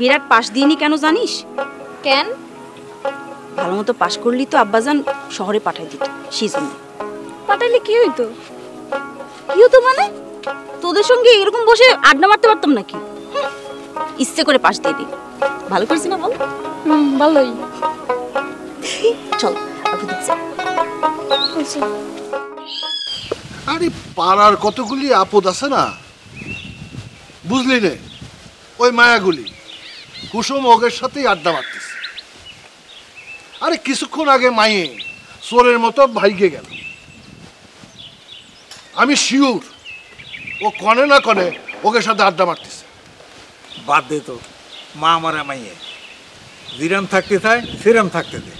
বিরাট পাশ দিইনি কেন জানিস? কেন? ভালো মতো পাশ করলি তো আব্বাজান শহরে পাঠাই দিত সেই জন্য পাঠাইলে কি হইতো? কি হতো মানে? তোদের সঙ্গে এরকম বসে আড্ডা মারতে পারতাম নাকি? ইচ্ছে করে পাশ দিয়ে দিই ভালো করছি না বল? হুম ভালোই। চল আচ্ছা। আরে পাড়ার কতগুলি আপদ আছে না? বুঝলি নে ওই মায়াগুলি। কুসুম ওগের সাথেই আড্ডা মারতেছে। আরে কিছুক্ষণ আগে মায়ে চোরের মতো ভাইগে গেল। আমি শিওর ও কনে না কনে ওকে সাথে আড্ডা মারতেছে। বাদ দে তো মা আমার মাইয়ে। জিরাম থাকতে চায় সিরাম থাকতে দে।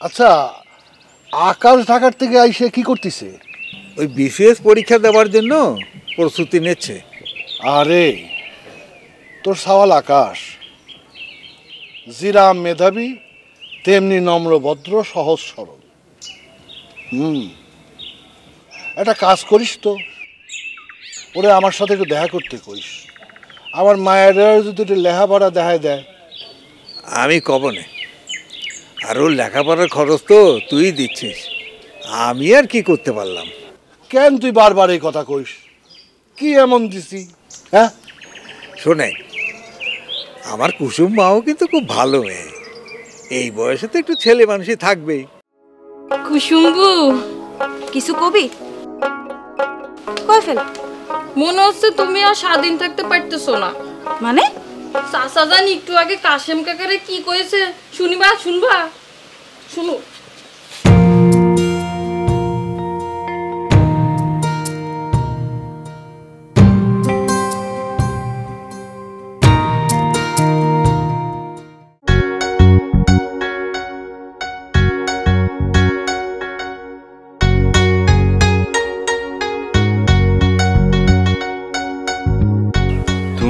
আচ্ছা আকাশ ঢাকার থেকে আইসে কি করতেছে? ওই বিশেষ পরীক্ষা দেওয়ার জন্য প্রস্তুতি নিচ্ছে। আরে তোর সওয়াল আকাশ। জিরাম মেধাবী তেমনি নম্রভদ্র সহজ সরল। হুম। একটা কাজ করিস তো। ওরে আমার সাথে একটু দেখা করতে কইস আমার মায়ের যদি একটু লেখাপড়া দেখায় দেয়। আমি কবনে আর ওর লেখাপড়ার খরচ তো তুই দিচ্ছিস। আমি আর কি করতে পারলাম? কেন তুই বারবার এই কথা কইস? কি এমন দিছি? হ্যাঁ? শোনে আমার কুসুম মাও কিন্তু খুব ভালো মেয়ে। এই বয়সে তো একটু ছেলে মানুষই থাকবেই। কুসুম্বু কিছু কবি? কয় ফেল? মনে হচ্ছে তুমি আর স্বাধীন থাকতে পারতেছো না। মানে? চাচা জান একটু আগে কাশেম কাকারে কি কয়েছে শুনিবা শুনবা? শুনো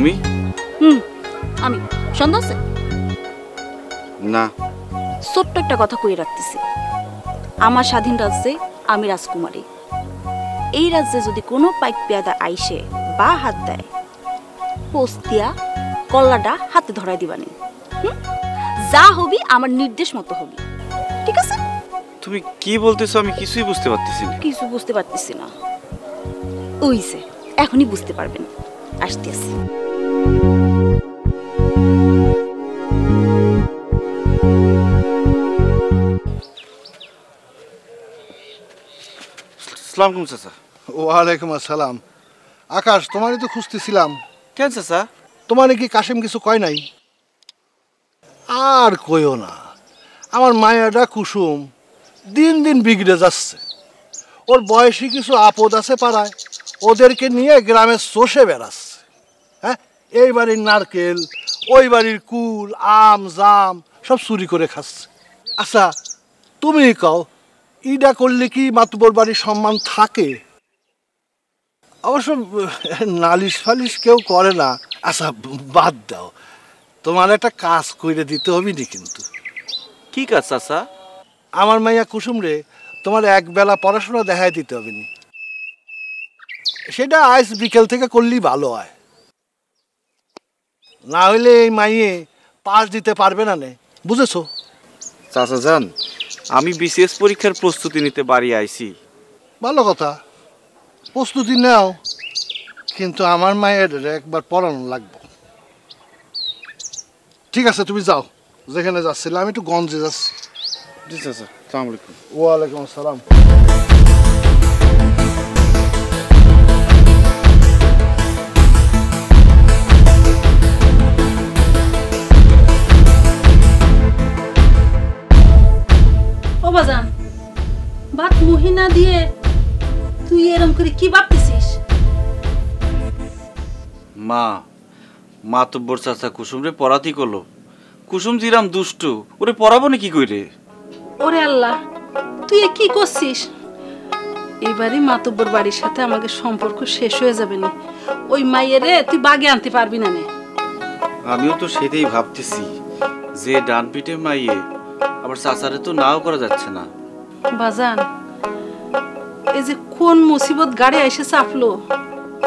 তুমি? হুম আমি। সন্দেহ আছে? না। ছোট্ট একটা কথা কই রাখতেছি। আমার স্বাধীন রাজ্যে আমি রাজকুমারী। এই রাজ্যে যদি কোনো পাইক পেয়াদা আইসে বা হাত দেয় পোস্তিয়া কল্লাটা হাতে ধরাই দিবানি। হুম? যা হবি আমার নির্দেশ মতো হবি। ঠিক আছে? তুমি কি বলতেছো আমি কিছুই বুঝতে পারতেছি না। কিছু বুঝতে পারতেছি না। ওই যে এখনই বুঝতে পারবেন। আসতে আসতেছি। সালাম কুম চাচা ওয়ালাইকুম আসসালাম। আকাশ তোমারই তো খুঁজতেছিলাম। কেন চাচা তোমার কি কাশেম কিছু কয় নাই? আর কইও না। আমার মায়াটা কুসুম দিন দিন বিগড়ে যাচ্ছে। ওর বয়সী কিছু আপদ আছে পাড়ায় ওদেরকে নিয়ে গ্রামে চষে বেড়াচ্ছে। হ্যাঁ? এই বাড়ির নারকেল ওই বাড়ির কুল আম জাম সব চুরি করে খাচ্ছে। আচ্ছা তুমি কও ইডা করলে কি মাতুবর বাড়ির সম্মান থাকে? অবশ্য নালিশ ফালিশ কেউ করে না। আচ্ছা বাদ দাও। তোমার একটা কাজ করে দিতে হবে নি কিন্তু। কি কাজ চাচা? আমার মাইয়া কুসুম রে তোমার এক বেলা পড়াশোনা দেখায় দিতে হবে নি সেটা আজ বিকেল থেকে করলেই ভালো হয়। না হইলে এই মাইয়ে পাস দিতে পারবে না নে। বুঝেছ? চাচা যান। আমি বিশেষ পরীক্ষার প্রস্তুতি নিতে বাড়ি আইছি। ভালো কথা। প্রস্তুতি নাও কিন্তু আমার মায়ের একবার পড়ানো লাগবে। ঠিক আছে তুমি যাও। যেখানে যাচ্ছিলে আমি একটু গঞ্জে যাচ্ছি। জি স্যার আসসালামু আলাইকুম। ওয়ালাইকুম আসসালাম। মহিনা দিয়ে তুই এরম করে কি ভাবতেছিস? মা মাতব্বর চাচা কুসুম রে পড়াতি করল। কুসুম জিরাম দুষ্টু ওরে পড়াবো না কি কইরে ওরে আল্লাহ তুই এ কি করছিস? এবারই মাতব্বর বাড়ির সাথে আমাকে সম্পর্ক শেষ হয়ে যাবে না। ওই মাইয়েরে তুই বাগে আনতে পারবি না নে। আমিও তো সেটাই ভাবতেছি যে ডান পিঠে মাইয়ে আবার চাচারে তো নাও করা যাচ্ছে না। বাজান এই যে কোন মুসিবত গাড়ি এসে চাপলো?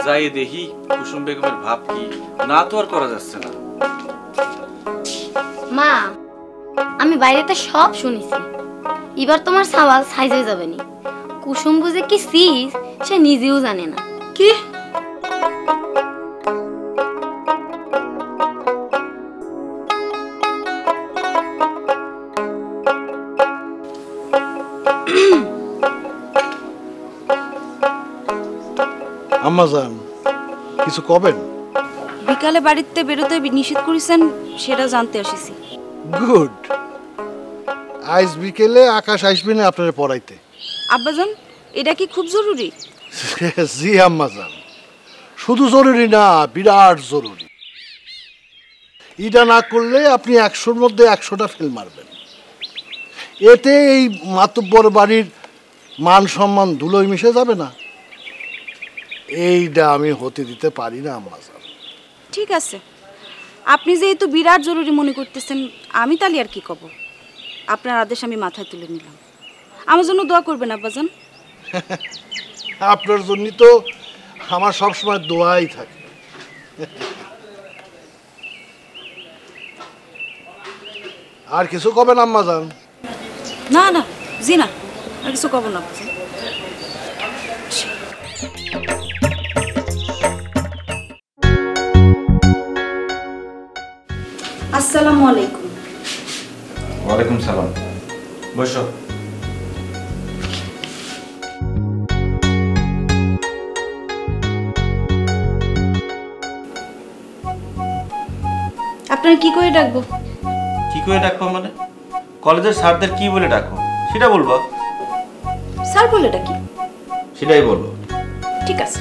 যাই দেখি কুসুম বেগমের ভাব কি? না তো আর করা যাচ্ছে না। মা আমি বাইরেতে সব শুনেছি। এবার তোমার সাওয়াল সাইজে যাবেনি যাবে নি। কুসুম বুঝে কি সিজ সে নিজেও জানে না। কি? আম্মাজান কিছু কবেন? বিকালে বাড়িতে বেরোতে নিষেধ করেছেন সেটা জানতে আসিছি। গুড। আজ বিকেলে আকাশ আসবে না আপনার পড়াইতে। আব্বাজান এটা কি খুব জরুরি? জি আম্মাজান। শুধু জরুরি না বিরাট জরুরি। এটা না করলে আপনি একশোর মধ্যে একশোটা ফেল মারবেন। এতে এই মাতব্বর বাড়ির মান সম্মান ধুলোয় মিশে যাবে না। এইটা আমি হতে দিতে পারি না আম্মাজান ঠিক আছে। আপনি যেহেতু বিরাট জরুরি মনে করতেছেন আমি তাহলে আর কি কব আপনার আদেশ আমি মাথায় তুলে নিলাম। আমার জন্য দোয়া করবেন আব্বাজান। আপনার জন্য তো আমার সবসময় দোয়াই থাকে। আর কিছু কবেন আম্মাজান? না না জি না আর কিছু কব না আসসালামু আলাইকুম। ওয়ালাইকুম সালাম। বসো। আপনার কি করে ডাকবো? কি করে ডাকবো মানে? কলেজের স্যারদের কি বলে ডাকো সেটা বলব। স্যার বলে ডাকি। সেটাই বলব। ঠিক আছে।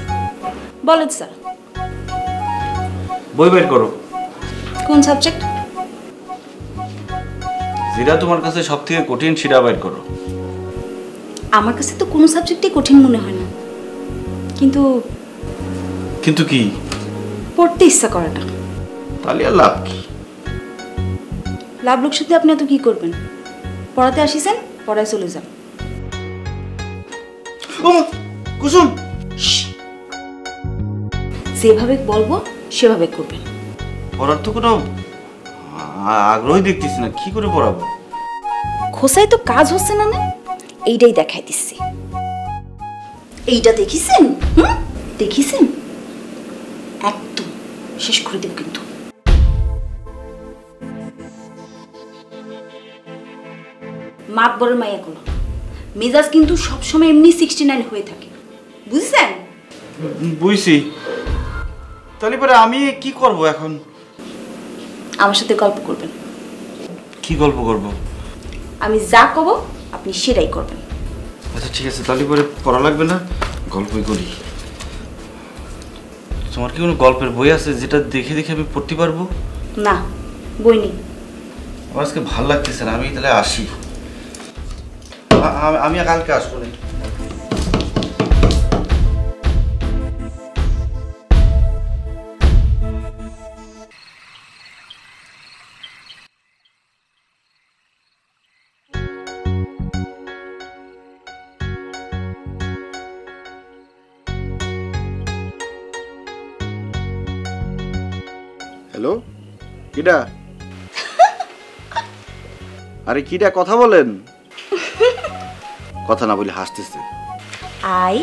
বলেন স্যার। বই বের করো। কোন সাবজেক্ট? যেটা তোমার কাছে সব থেকে কঠিন সেটা বের করো। আমার কাছে তো কোনো সাবজেক্টই কঠিন মনে হয় না। কিন্তু কিন্তু কি? পড়তে ইচ্ছা করাটা। তাহলে আর লাভ কি? লাভ লোকসাথে আপনি এত কি করবেন? পড়াতে আসিছেন পড়ায় চলে যান। কুসুম! যেভাবে বলব সেভাবে করবেন। পড়ার তো কোনো আগ্রহই দেখতেছি না কি করে পড়াবো? খোসায় তো কাজ হচ্ছে না না? এইটাই দেখাই দিচ্ছি। এইটা দেখিছেন? হুম? দেখিছেন? একদম। শেষ করে দেব কিন্তু। মাত বড় মাইয়া মেজাজ কিন্তু সবসময় এমনি সিক্সটি নাইন হয়ে থাকে। বুঝছেন? বুঝছি। তাহলে পরে আমি কি করব এখন? আমার সাথে গল্প করবেন। কি গল্প করব? আমি যা কব আপনি সেটাই করবেন। আচ্ছা ঠিক আছে তাহলে পরে পড়া লাগবে না গল্পই করি। তোমার কি কোনো গল্পের বই আছে যেটা দেখে দেখে আমি পড়তে পারব? না বই নেই। আমার আজকে ভালো লাগতেছে না আমি তাহলে আসি। আমি কালকে আসব না কিডা? আরে কিডা, কথা বলেন। কথা না বলে হাসতেছে। I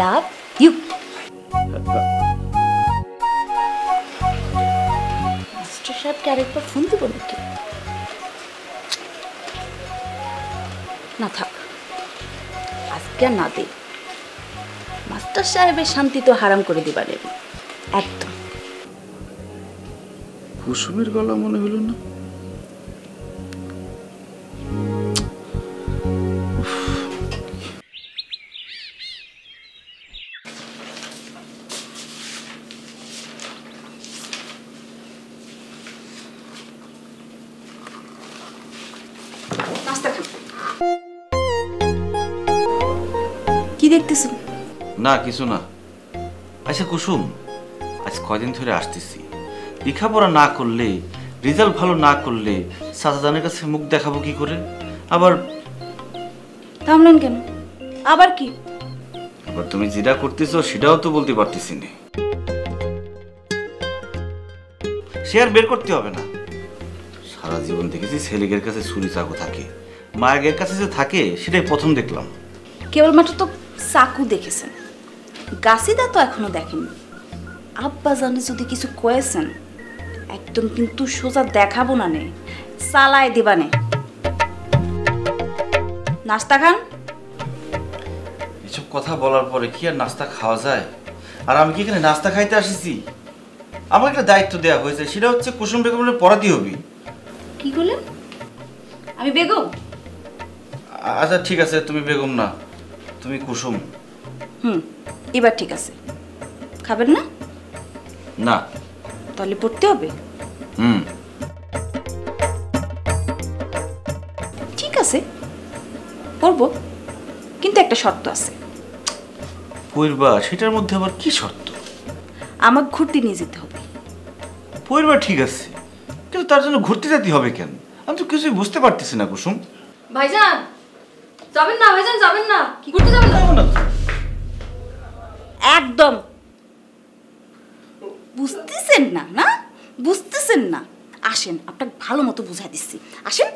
love you. সাহেবকে আরেকবার না থাক, আজকে মাস্টার সাহেবের শান্তি তো হারাম করে দিবারের একদম। কুসুমের গলা মনে হলো না? কি না কিছু না। আচ্ছা কুসুম আজ কয়দিন ধরে আসতেছি? লেখাপড়া না করলে রেজাল্ট ভালো না করলে সাজাদানের কাছে মুখ দেখাবো কি করে? আবার থামলেন কেন? আবার কি? আবার তুমি যেটা করতেছো সেটাও তো বলতে পারতেছি না। সে আর বের করতে হবে না। সারা জীবন দেখেছি ছেলেগের কাছে ছুরি চাকু থাকে। মায়ের কাছে যে থাকে সেটাই প্রথম দেখলাম। কেবলমাত্র তো চাকু দেখেছেন। গাছিদা তো এখনও দেখেননি। আব্বা জানে যদি কিছু কয়েছেন একদম কিন্তু সোজা দেখাবো না নে। চালায় দিবা নে। নাস্তা খান? এসব কথা বলার পরে কি আর নাস্তা খাওয়া যায়? আর আমি কি এখানে নাস্তা খাইতে আসিছি? আমার একটা দায়িত্ব দেওয়া হয়েছে সেটা হচ্ছে কুসুম বেগমের পড়াতে হবি। কি করলেন আমি বেগম? আচ্ছা ঠিক আছে তুমি বেগম না তুমি কুসুম। হুম এবার ঠিক আছে। খাবেন না? না। তাহলে পড়তে হবে? হুম। ঠিক আছে পড়ব কিন্তু একটা শর্ত আছে। পইরবা সেটার মধ্যে আবার কি শর্ত? আমাকে ঘুরতে নিয়ে যেতে হবে। পইরবা ঠিক আছে কিন্তু তার জন্য ঘুরতে যেতে হবে কেন? আমি তো কিছুই বুঝতে পারতেছি না কুসুম। ভাইজান যাবেন না ভাইজান যাবেন না। কি করতে যাবেন না। একদম। বুঝতেছেন না না? বুঝতেছেন না। আসেন আপনাকে ভালো মতো বুঝাই দিচ্ছি। আসেন।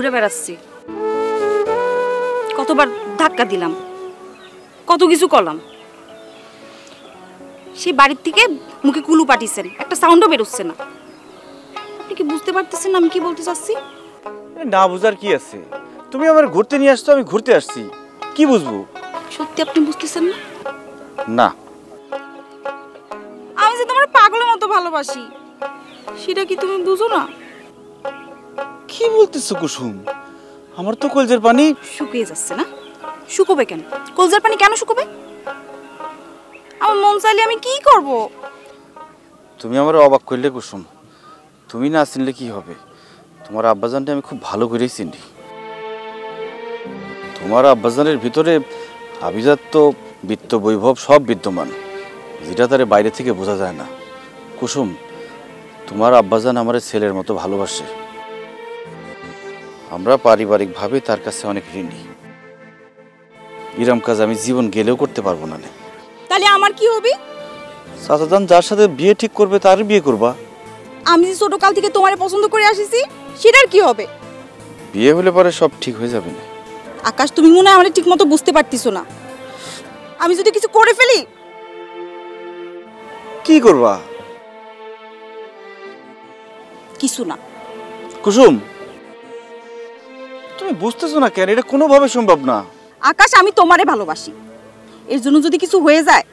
ঘুরে বেড়াচ্ছি। কতবার ধাক্কা দিলাম কত কিছু করলাম। সেই বাড়ির থেকে মুখে কুলু পাঠিয়েছেন একটা সাউন্ডও বেরোচ্ছে না। আপনি কি বুঝতে পারতেছেন আমি কি বলতে চাচ্ছি? না বুঝার কি আছে? তুমি আমার ঘুরতে নিয়ে আসছো আমি ঘুরতে আসছি। কি বুঝব? সত্যি আপনি বুঝতেছেন না? না। আমি যে তোমার পাগলের মতো ভালোবাসি সেটা কি তুমি বুঝো না? কি বলতেছো কুসুম? আমার তো কলজের পানি শুকিয়ে যাচ্ছে না। শুকোবে কেন? কলজার পানি কেন শুকোবে? আমার মন চাইলে আমি কি করব? তুমি আমার অবাক করলে কুসুম। তুমি না চিনলে কি হবে? তোমার আব্বাজানটা আমি খুব ভালো করেই চিনি। তোমার আব্বাজানের ভিতরে আভিজাত তো বিত্ত বৈভব সব বিদ্যমান যেটা তারে বাইরে থেকে বোঝা যায় না। কুসুম তোমার আব্বাজান আমার ছেলের মতো ভালোবাসে। আমরা পারিবারিকভাবে তার কাছে অনেক ঋণী ইরম কাজ আমি জীবন গেলেও করতে পারব না। তাহলে আমার কি হবে? চাচাজান যার সাথে বিয়ে ঠিক করবে তার বিয়ে করবা। আমি যে ছোট কাল থেকে তোমারে পছন্দ করে আসিছি সেটার কি হবে? বিয়ে হলে পরে সব ঠিক হয়ে যাবে না। আকাশ তুমি মনে হয় আমার ঠিক মতো বুঝতে পারতিছো না। আমি যদি কিছু করে ফেলি? কি করবা? কিছু না। কুসুম! তুমি বুঝতেছো না কেন? এটা কোনোভাবে সম্ভব না। আকাশ, আমি তোমারে ভালোবাসি। এর জন্য যদি কিছু হয়ে যায়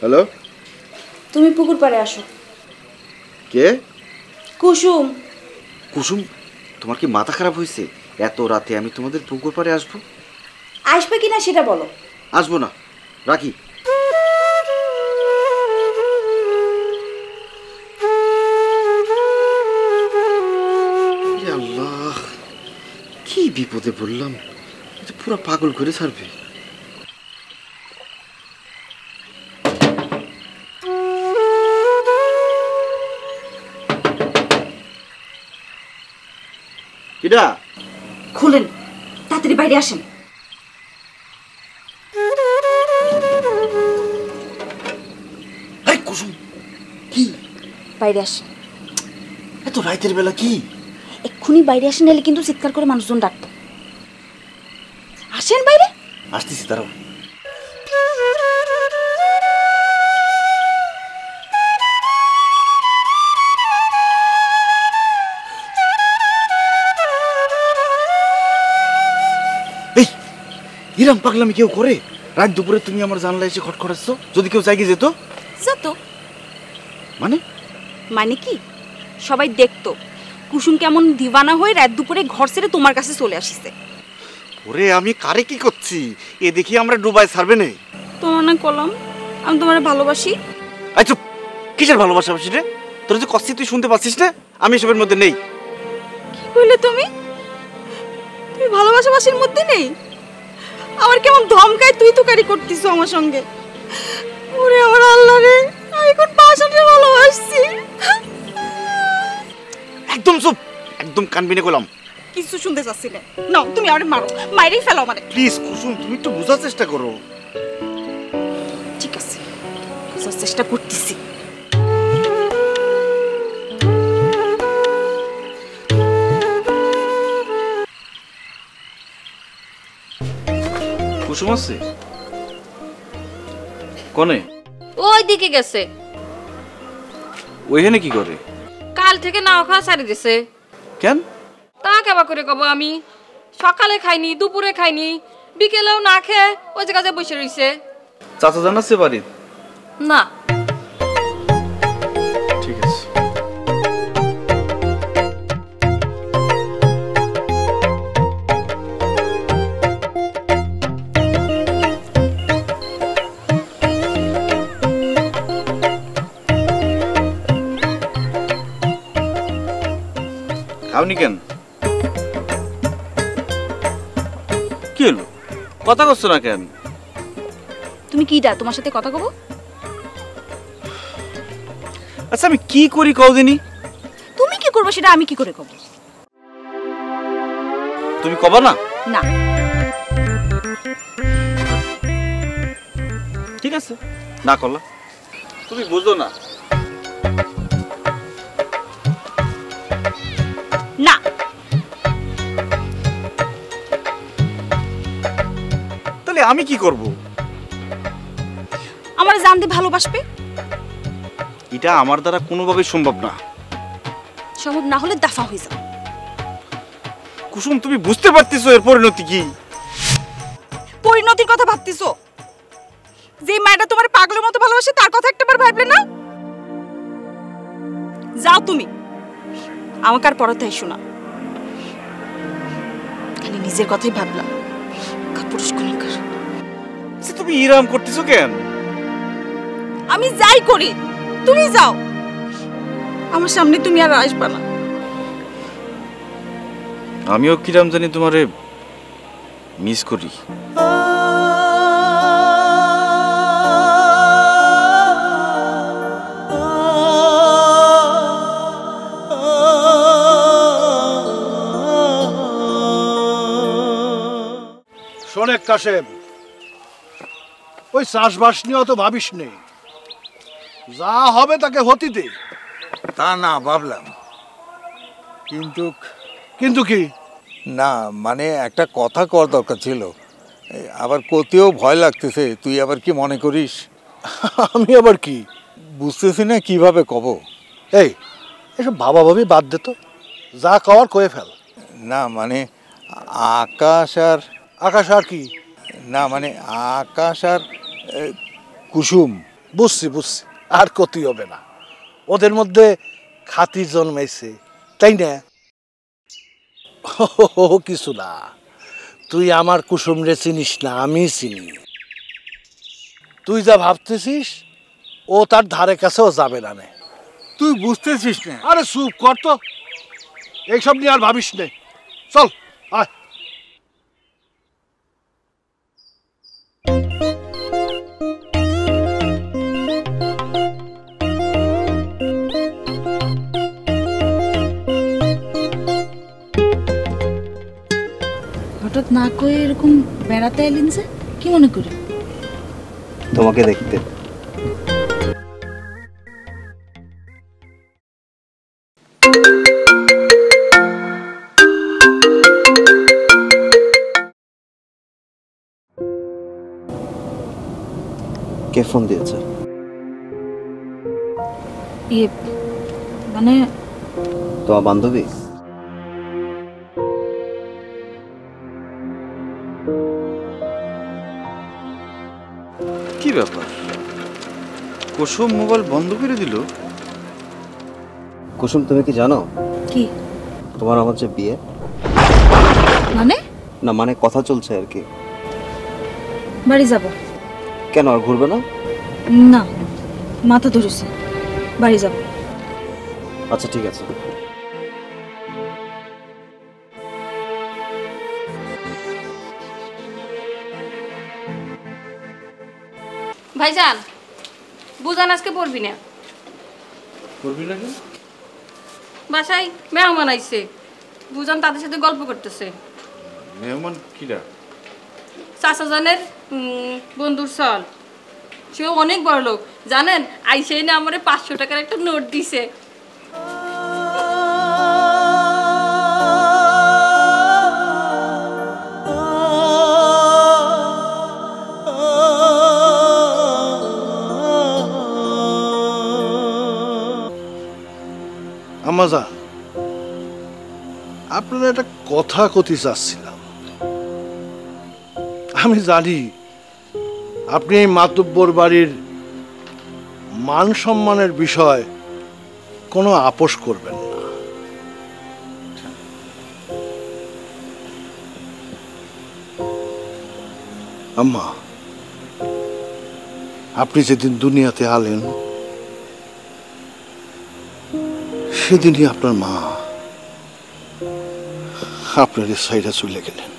হ্যালো? তুমি পুকুর পাড়ে আসো। কে? কুসুম। কুসুম তোমার কি মাথা খারাপ হয়েছে? এত রাতে আমি তোমাদের পুকুর পাড়ে আসব? আসবে কি না সেটা বলো। আসব না। রাখি। কি বিপদে বললাম পুরো পাগল করে ছাড়বে। খুলেন তাড়াতাড়ি বাইরে আসেন। এই কুসুম। কি? বাইরে আসেন। এত বেলা কি? এক্ষুনি বাইরে আসেন কিন্তু চিৎকার করে মানুষজন ডাকতো। আসেন বাইরে। আসতেছি দাঁড়াও। ইরাম পাগলামি কেউ করে? রাত দুপুরে তুমি আমার জানলা এসে খটখটাচ্ছ? যদি কেউ জায়গায় যেত? যত। মানে? মানে কি? সবাই দেখতো কুসুম কেমন দিওয়ানা হয়ে রাত দুপুরে ঘর ছেড়ে তোমার কাছে চলে আসিছে। ওরে আমি কারে কি করছি? এ দেখি আমরা ডুবাই ছাড়বে নেই তোমার না কলম? আমি তোমার ভালোবাসি। আই চুপ! কিসের ভালোবাসা বাসি রে? তোর যে কষ্টি তুই শুনতে পাচ্ছিস না? আমি এসবের মধ্যে নেই। কি কইলে তুমি? তুমি ভালোবাসাবাসির মধ্যে নেই? আমার কেমন ধমকায় তুই তুকারি করতিস আমার সঙ্গে? ওরে আমার আল্লাহ রে আমি কোন পাশাতে ভালোবাসছি? একদম চুপ একদম কানবি না গোলাম কিছু শুনতে চাচ্ছি না নাও তুমি আমারে মারো মাইরেই ফেলো আমারে। প্লিজ কুসুম তুমি একটু বোঝার চেষ্টা করো। ঠিক আছে বোঝার চেষ্টা করতেছি। কুসুম আছে? কনে? ওই দিকে গেছে। ওইখানে কি করে? কাল থেকে নাও খাওয়া সারি দিছে। কেন? তা কেবা করে কব আমি। সকালে খাইনি দুপুরে খাইনি বিকেলেও না খেয়ে ওই জায়গায় বসে রইছে। চাচা জানাচ্ছে বাড়ির? না। কথা করছ না কেন? তুমি কি ডা তোমার সাথে কথা কব? আচ্ছা আমি কি করি কদিনই তুমি কি করবে সেটা আমি কি করে কব? তুমি কবা না? না। ঠিক আছে। না করলা। তুমি বুঝো না। আমি কি করব? আমার জানতে ভালোবাসবে? এটা আমার দ্বারা কোনোভাবে সম্ভব না। সম্ভব না হলে দাফা হয়ে যাও। কুসুম তুমি বুঝতে পারতেছো এর পরিণতি কি? পরিণতির কথা ভাবতেছো? যে মায়েরা তোমার পাগলের মতো ভালোবাসে তার কথা একটাবার ভাবলে না? যাও তুমি। আমাকে আর পড়াতে আইসো না। খালি নিজের কথাই ভাবলাম। কাপুরুষ কলঙ্কার। আচ্ছা, তুমি ইরাম করতেছো কেন? আমি যাই করি তুমি যাও। আমার সামনে তুমি আর আসবে না। আমিও কিরাম জানি তোমারে মিস করি। শোনেক কাশেম। ওই চাষবাস নিয়ে অত ভাবিস নেই। যা হবে তাকে হতি দে তা না ভাবলাম। কিন্তু কিন্তু কি? না মানে একটা কথা কর দরকার ছিল। আবার কোতেও ভয় লাগতেছে তুই আবার কি মনে করিস? আমি আবার কি? বুঝতেছি না কীভাবে কব। এই এসব ভাবা ভাবি বাদ দে তো। যা কওয়ার কয়ে ফেল। না মানে আকাশ আর আকাশ আর কি? না মানে আকাশ আর কুসুম। বুঝছি বুঝছি। আর ক্ষতি হবে না। ওদের মধ্যে খাতি জন্মাইছে তাই না? ও কিছু না। তুই আমার কুসুম রে চিনিস না আমি চিনি। তুই যা ভাবতেছিস ও তার ধারে কাছেও যাবে না নে। তুই বুঝতেছিস না। আরে চুপ কর তো। এইসব নিয়ে আর ভাবিস নে। চল আয়। হঠাৎ না কয়ে এরকম বেড়াতে এলেন যে? কি মনে করি? তোমাকে দেখতে। কে ফোন দিয়েছে। ইয়ে মানে তোমার বান্ধবী? কি ব্যাপার? কুসুম মোবাইল বন্ধ করে দিল? কুসুম তুমি কি জানো? কি? তোমার আমার যে বিয়ে। মানে? না মানে কথা চলছে আর কি। বাড়ি যাব। কেন আর ঘুরবে না? না মাথা ধরেছে। বাড়ি যাব। আচ্ছা ঠিক আছে। ভাইজান বুঝান আজকে পড়বি না। করবি না বাসায় মেহমান আইছে। বুঝান তাদের সাথে গল্প করতেছে। মেহমান কিরা? চাচাজানের উম, বন্ধুর সল সেও অনেক বড় লোক, জানেন? আইসেই না আমারে পাঁচশো টাকার একটা নোট দিছে। আপনারা একটা কথা কতি চাচ্ছিলাম। আমি জানি আপনি মাতব্বর বাড়ির মান সম্মানের বিষয় কোনো আপোষ করবেন না। আম্মা, আপনি যেদিন দুনিয়াতে আলেন, সেদিনই আপনার মা আপনার সাইডে চলে গেলেন।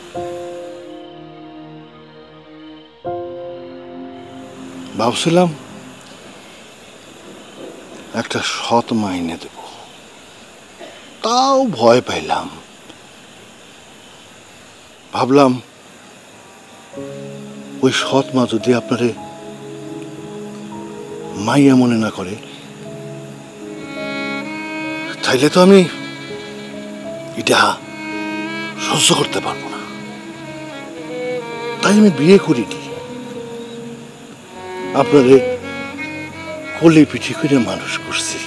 ভাবছিলাম একটা সৎ মাইনে দেব। তাও ভয় পাইলাম। ভাবলাম ওই সৎ মা যদি আপনারে মাইয়া মনে না করে, তাইলে তো আমি এটা সহ্য করতে পারব না। তাই আমি বিয়ে করিনি। আপনারে কোলে পিঠি করে মানুষ করছি।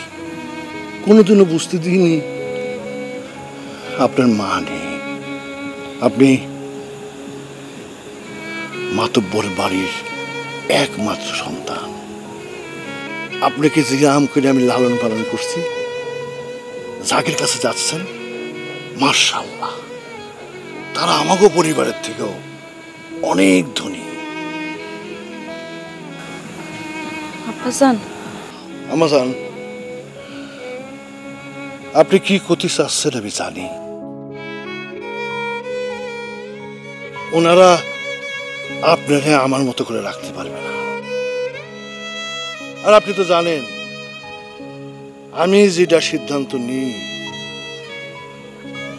কোনোদিনও বুঝতে দিইনি আপনার মা নেই। আপনি মাতব্বর বাড়ির একমাত্র সন্তান। আপনাকে যে আম করে আমি লালন পালন করছি যাকের কাছে যাচ্ছেন মার্শাল্লাহ তারা আমাকেও পরিবারের থেকেও অনেক ধনী। আব্বাজান আমাজন, আপনি কি ক্ষতি চাচ্ছেন আমি জানি। ওনারা আপনাকে আমার মতো করে রাখতে পারবে না। আর আপনি তো জানেন, আমি যেটা সিদ্ধান্ত নিই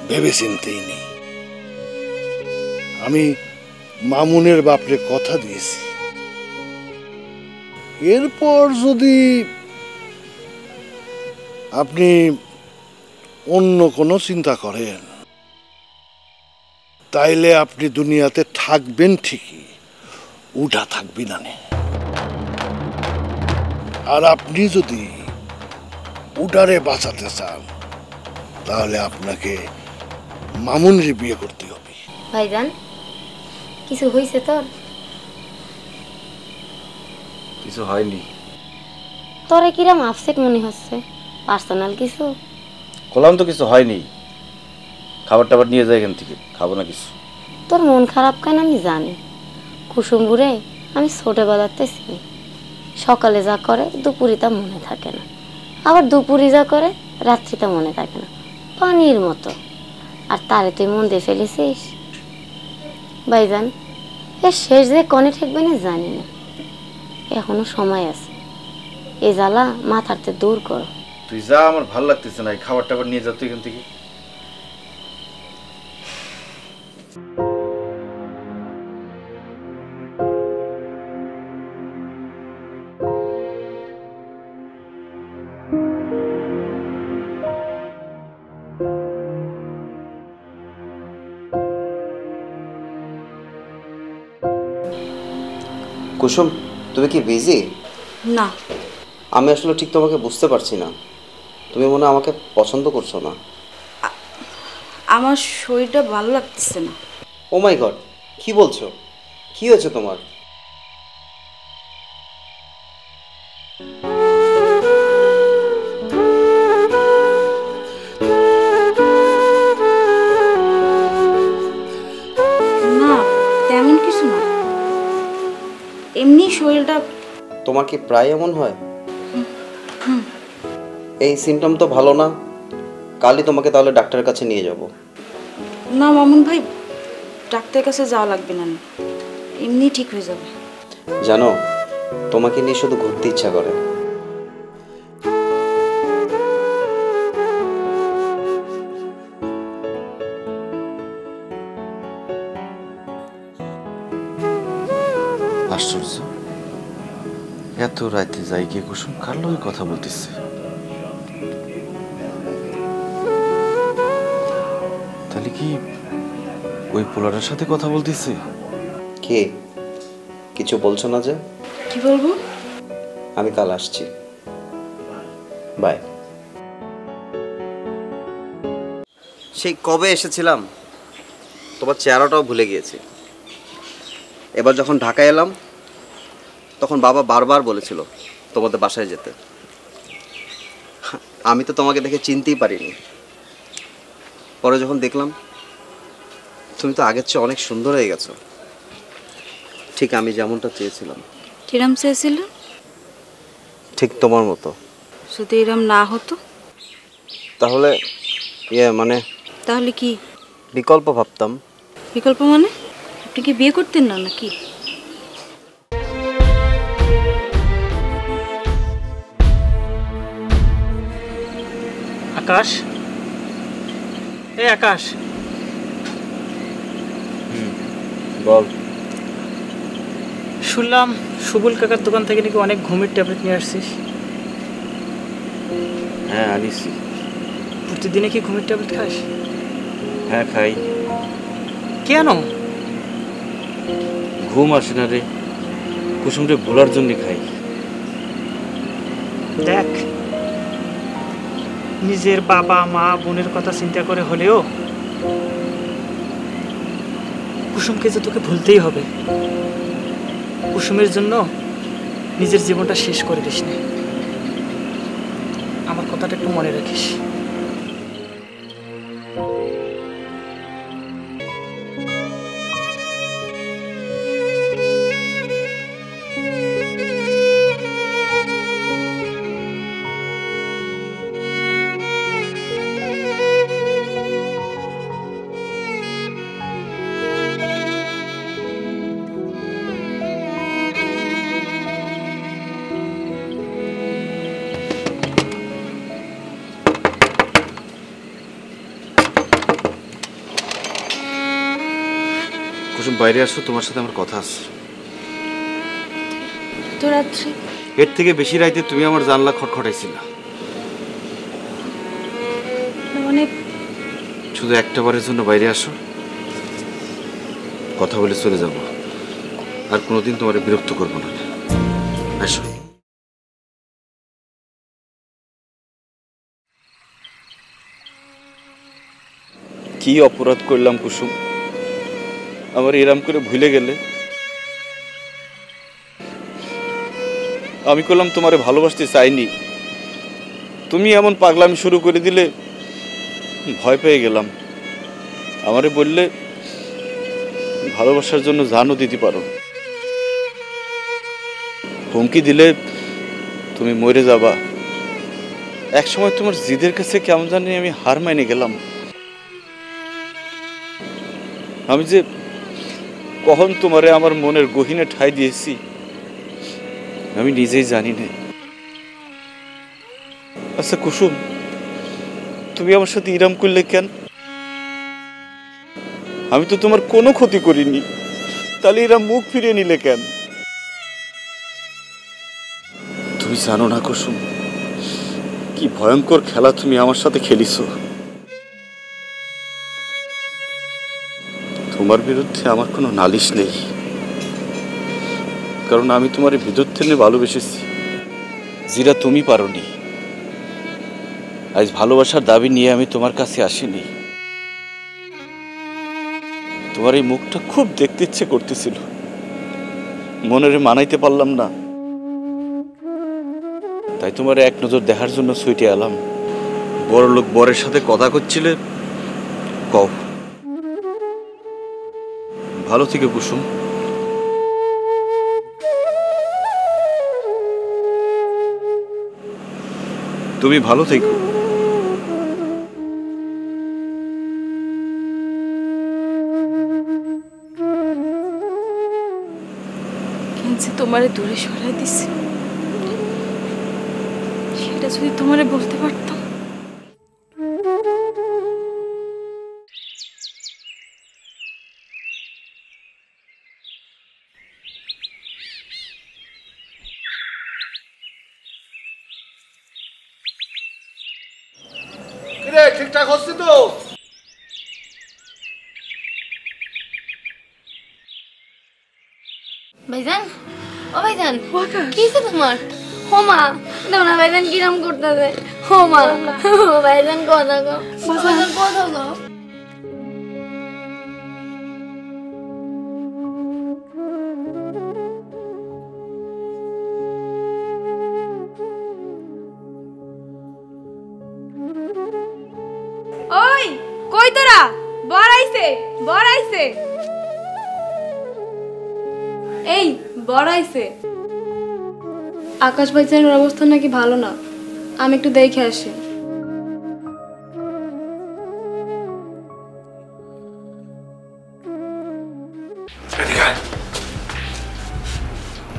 ভেবে চিন্তেই নিই। আমি মামুনের বাপরে কথা দিয়েছি। এরপর যদি আপনি অন্য কোনো চিন্তা করেন, তাইলে আপনি দুনিয়াতে থাকবেন ঠিকই, উঠা থাকবি না। আর আপনি যদি উডারে বাঁচাতে চান, তাহলে আপনাকে মামুনের বিয়ে করতে হবে ভাইজান, কিছু হয়েছে তোর কিছু হয়নি। তোরে কিরাম আপসেট মনে হচ্ছে? পার্সোনাল কিছু? বললাম তো কিছু হয়নি। খাবার টাবার নিয়ে যায় এখান থেকে খাব না কিছু। তোর মন খারাপ কেন আমি জানি। কুসুমপুরে আমি ছোটবেলাতে চিনি সকালে যা করে দুপুরে তা মনে থাকে না। আবার দুপুরে যা করে রাত্রি তা মনে থাকে না। পানির মতো। আর তারে তুই মন দিয়ে ফেলেছিস? ভাইজান এর শেষ যে কনে ঠেকবে না জানি না। এখনও সময় আছে। এ জ্বালা মাথারতে দূর করো। তুই যা আমার ভালো লাগতেছে না এই খাবার টাবার নিয়ে যা তুই এখান থেকে। কুসুম তুমি কি বিজি? না। আমি আসলে ঠিক তোমাকে বুঝতে পারছি না। তুমি মনে আমাকে পছন্দ করছ না। আমার শরীরটা ভালো লাগতেছে না। ও মাই গড কি বলছো? কি হয়েছে তোমার? শরীরটা তোমার কি প্রায় এমন হয়? এই সিমটম তো ভালো না। কালই তোমাকে তাহলে ডাক্তারের কাছে নিয়ে যাব। না মামুন ভাই ডাক্তারের কাছে যাওয়া লাগবে না। এমনি ঠিক হয়ে যাবে। জানো তোমাকে নিয়ে শুধু ঘুরতে ইচ্ছা করে। আশ্চর্য। এত রাতে যাই গিয়ে কুসুম কার লগে কথা বলতেছে? তাহলে কি ওই পোলাটার সাথে কথা বলতেছে? কে? কিছু বলছো না যে? কি বলব? আমি কাল আসছি। বাই। সেই কবে এসেছিলাম? তোমার চেহারাটাও ভুলে গিয়েছি। এবার যখন ঢাকায় এলাম তখন বাবা বারবার বলেছিল তোমাদের বাসায় যেতে। আমি তো তোমাকে দেখে চিনতেই পারিনি। পরে যখন দেখলাম তুমি তো আগের চেয়ে অনেক সুন্দর হয়ে গেছো। ঠিক আমি যেমনটা চেয়েছিলাম। কিরাম চেয়েছিল? ঠিক তোমার মতো। যদি এরম না হতো? তাহলে ইয়ে মানে তাহলে কি? বিকল্প ভাবতাম। বিকল্প মানে? আপনি কি বিয়ে করতেন না নাকি? আকাশ। এই আকাশ। বল। শুনলাম সুবুল কাকার দোকান থেকে নাকি অনেক ঘুমের ট্যাবলেট নিয়ে আসছিস। হ্যাঁ আনিসি। প্রতিদিনে কি ঘুমের ট্যাবলেট খাস? হ্যাঁ খাই। কেন? ঘুম আসে না রে। কুসুমরে ভোলার জন্য খাই। দেখ নিজের বাবা, মা, বোনের কথা চিন্তা করে হলেও কুসুমকে যে তোকে ভুলতেই হবে, কুসুমের জন্য নিজের জীবনটা শেষ করে দিস না। আমার কথাটা একটু মনে রাখিস। বাইরে আসো তোমার সাথে আমার কথা আছে। তো রাত্রি এর থেকে বেশি রাইতে তুমি আমার জানলা খটখটাইছিলা। মানে? শুধু একটা বারের জন্য বাইরে আসো। কথা বলে চলে যাব। আর কোনোদিন তোমার বিরক্ত করব না। আসো। কি অপরাধ করলাম কুসুম? আমার এরাম করে ভুলে গেলে, আমি করলাম তোমারে ভালোবাসতে চাইনি। তুমি এমন পাগলামি শুরু করে দিলে, ভয় পেয়ে গেলাম। আমারে বললে, ভালোবাসার জন্য জানও দিতে পারো। হুমকি দিলে তুমি মরে যাবা। এক সময় তোমার জিদের কাছে কেমন জানি আমি হার মাইনে গেলাম। আমি যে কখন তোমারে আমার মনের গহিনে ঠাই দিয়েছি? আমি নিজেই জানি না আচ্ছা কুসুম, তুমি আমার সাথে ইরাম করলে কেন? আমি তো তোমার কোনো ক্ষতি করিনি। তাহলে এরা মুখ ফিরিয়ে নিলে কেন? তুমি জানো না কুসুম, কি ভয়ঙ্কর খেলা তুমি আমার সাথে খেলিছো। তোমার বিরুদ্ধে আমার কোনো নালিশ নেই। কারণ আমি তোমার বিদ্যুৎ নিয়ে ভালোবেসেছি। যেটা তুমি পারোনি। আজ ভালোবাসার দাবি নিয়ে আমি তোমার কাছে আসিনি। তোমার এই মুখটা খুব দেখতে ইচ্ছে করতেছিল। মনের মানাইতে পারলাম না। তাই তোমার এক নজর দেখার জন্য সুইটে এলাম। বড় লোক বরের সাথে কথা করছিলে, কও। ভালো থেকে কুসুম তুমি ভালো থেকো। তোমারে দূরে সরাই দিছি? সেটা যদি তোমারে বলতে পারতাম। ঠিকঠাক হচ্ছে তো? ভাইজান? ও ভাইজান কি তোমার? হোমা দেখো না ভাইজান কিরম করতেছে। হোমা ও ভাইজান কথা গো ভাইজান কথা গো আইছে আকাশ ভাইজানের অবস্থা নাকি ভালো না? আমি একটু দেখে আসি।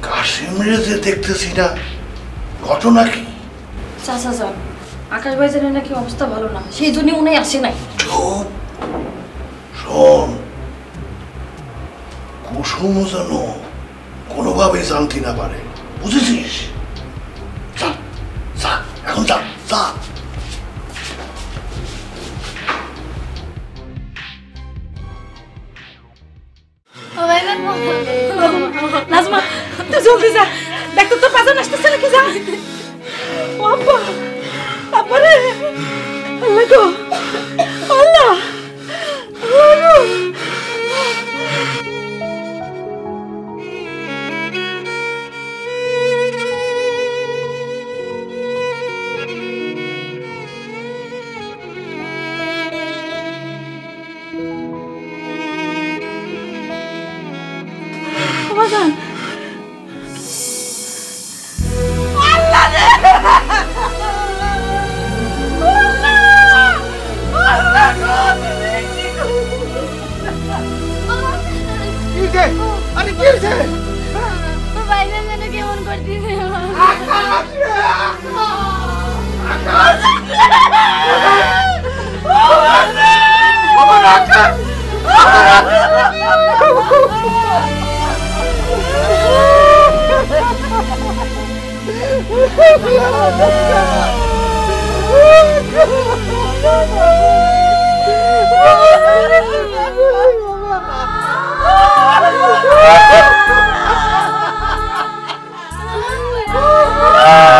কাশ্মীরে যে দেখতেছি না। ঘটনা কি? চাচা আকাশ ভাইজানের নাকি অবস্থা ভালো না সেই জন্য উনি আসে নাই। চুপ। শোন। কুসুম যেন কোনোভাবেই জানতে না পারে। বুঝেছিস? এখন যা যা। নাজমা, তুই জলদি যা। দেখ তো পাজন আসতেছে নাকি, যা। আল্লাহ আরে কি হয়েছে ভাইজান যেন কেমন করতেছে Oh, Ah!